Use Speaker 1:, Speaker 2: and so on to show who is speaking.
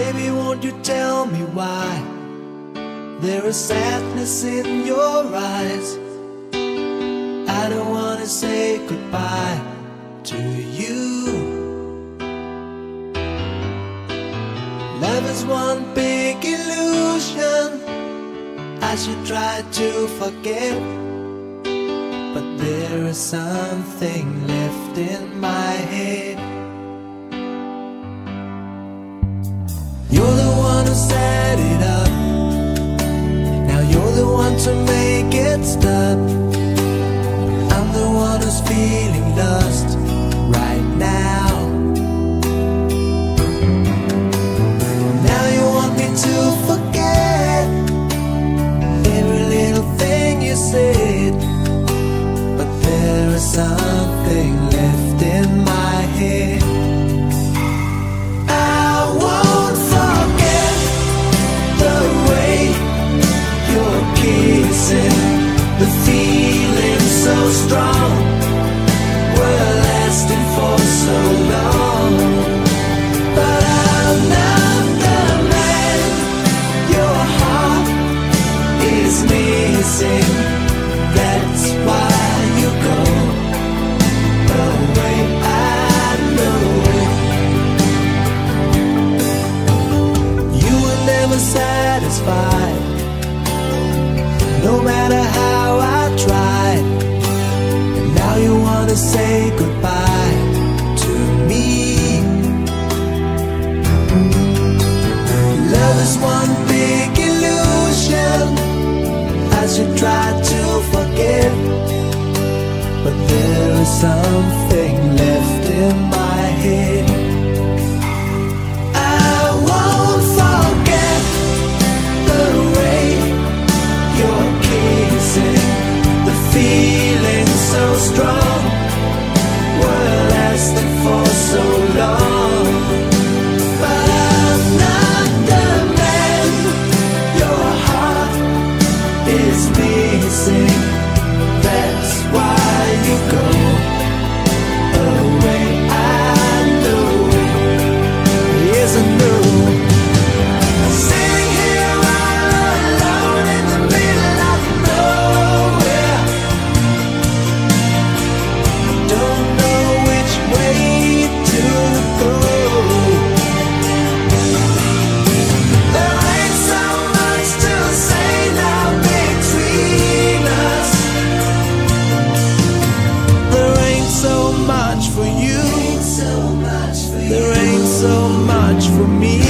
Speaker 1: Baby, won't you tell me why? There is sadness in your eyes. I don't wanna say goodbye to you. Love is one big illusion. I should try to forget. But there is something left in my head. something left in my head. satisfied. No matter how I try, and now you wanna say goodbye to me. Love is one big illusion as you try. always be. for me.